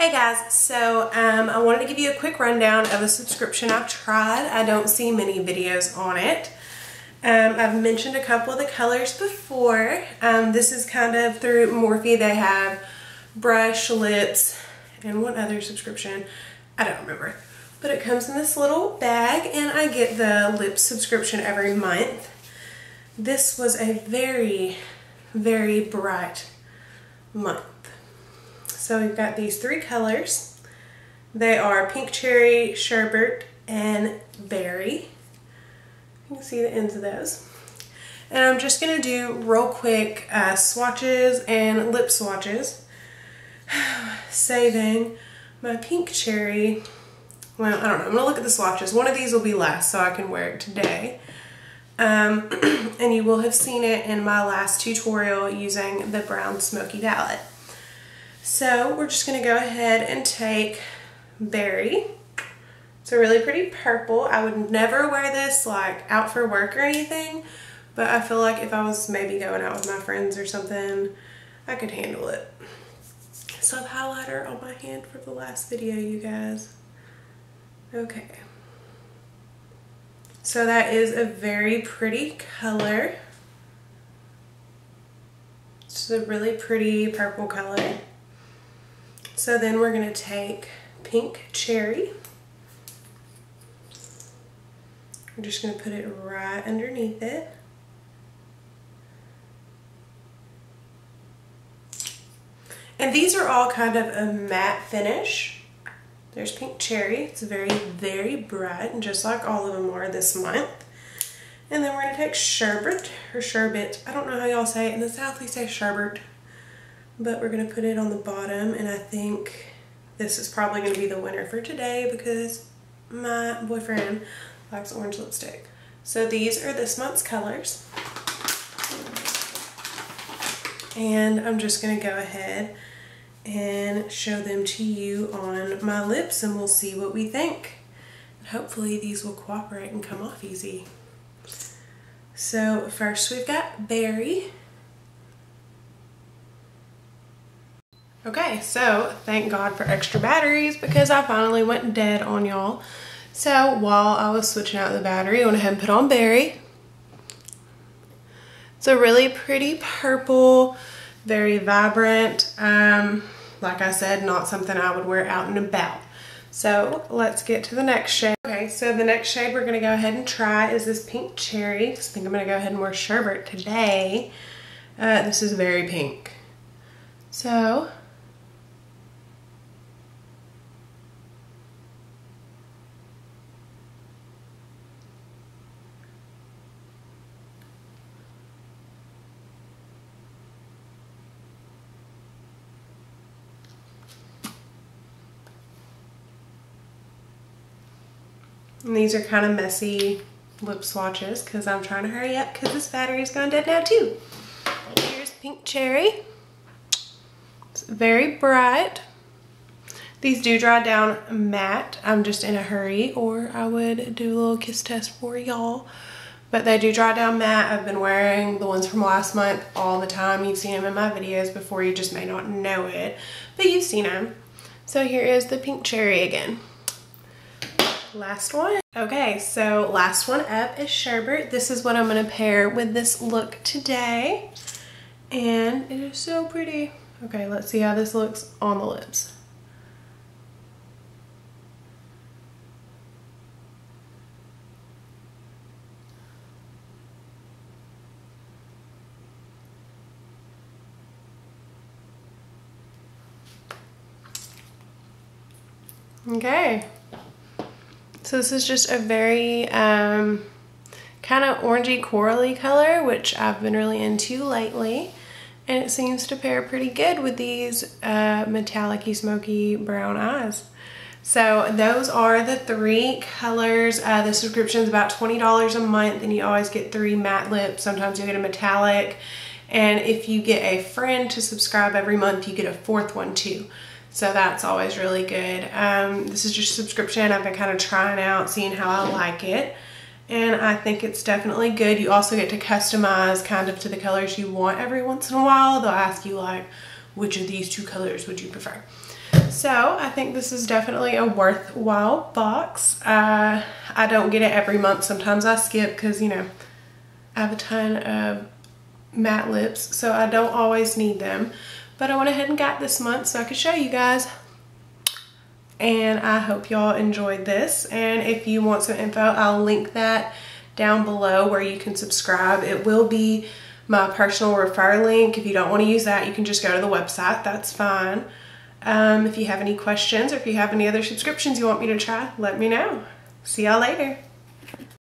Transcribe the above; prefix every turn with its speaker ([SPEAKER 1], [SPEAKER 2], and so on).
[SPEAKER 1] Hey guys, so um, I wanted to give you a quick rundown of a subscription I've tried. I don't see many videos on it. Um, I've mentioned a couple of the colors before. Um, this is kind of through Morphe. They have brush, lips, and one other subscription. I don't remember. But it comes in this little bag and I get the lip subscription every month. This was a very, very bright month. So we've got these three colors. They are Pink Cherry, Sherbet, and Berry. You can see the ends of those. And I'm just going to do real quick uh, swatches and lip swatches. Saving my Pink Cherry. Well, I don't know. I'm going to look at the swatches. One of these will be last so I can wear it today. Um, and you will have seen it in my last tutorial using the Brown Smoky palette. So we're just gonna go ahead and take Berry. It's a really pretty purple. I would never wear this like out for work or anything, but I feel like if I was maybe going out with my friends or something, I could handle it. So I've highlighter on my hand for the last video, you guys. Okay. So that is a very pretty color. It's a really pretty purple color. So then we're going to take pink cherry. I'm just going to put it right underneath it. And these are all kind of a matte finish. There's pink cherry. It's very, very bright, and just like all of them are this month. And then we're going to take sherbet, or sherbet. I don't know how y'all say it. In the South, we say sherbet but we're to put it on the bottom and I think this is probably to be the winner for today because my boyfriend likes orange lipstick. So these are this month's colors. And I'm just to go ahead and show them to you on my lips and we'll see what we think. Hopefully these will cooperate and come off easy. So first we've got Berry. Okay, so thank God for extra batteries because I finally went dead on y'all. So while I was switching out the battery, I went ahead and put on Berry. It's a really pretty purple, very vibrant. Um, like I said, not something I would wear out and about. So let's get to the next shade. Okay, so the next shade we're gonna go ahead and try is this pink cherry. I think I'm gonna go ahead and wear sherbet today. Uh, this is very pink. So And these are kind of messy lip swatches because I'm trying to hurry up because this battery is going dead now too. Here's Pink Cherry. It's very bright. These do dry down matte. I'm just in a hurry or I would do a little kiss test for y'all. But they do dry down matte. I've been wearing the ones from last month all the time. You've seen them in my videos before. You just may not know it. But you've seen them. So here is the Pink Cherry again last one. Okay, so last one up is Sherbet. This is what I'm gonna pair with this look today. And it is so pretty. Okay, let's see how this looks on the lips. Okay, so this is just a very um, kind of orangey corally color, which I've been really into lately. And it seems to pair pretty good with these uh, metallic smoky brown eyes. So those are the three colors. Uh, the subscription is about $20 a month and you always get three matte lips. Sometimes you get a metallic. And if you get a friend to subscribe every month, you get a fourth one too. So that's always really good. Um, this is just subscription. I've been kind of trying out, seeing how I like it. And I think it's definitely good. You also get to customize kind of to the colors you want every once in a while. They'll ask you like, which of these two colors would you prefer? So I think this is definitely a worthwhile box. Uh, I don't get it every month. Sometimes I skip because, you know, I have a ton of matte lips, so I don't always need them. But I went ahead and got this month so I could show you guys. And I hope y'all enjoyed this. And if you want some info, I'll link that down below where you can subscribe. It will be my personal refer link. If you don't want to use that, you can just go to the website. That's fine. Um, if you have any questions or if you have any other subscriptions you want me to try, let me know. See y'all later.